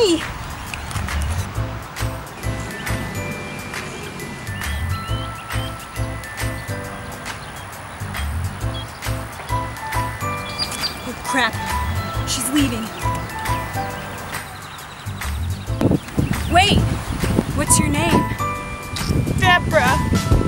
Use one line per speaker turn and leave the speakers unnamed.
Yay! Oh crap. She's leaving. Wait! What's your name?
Deborah.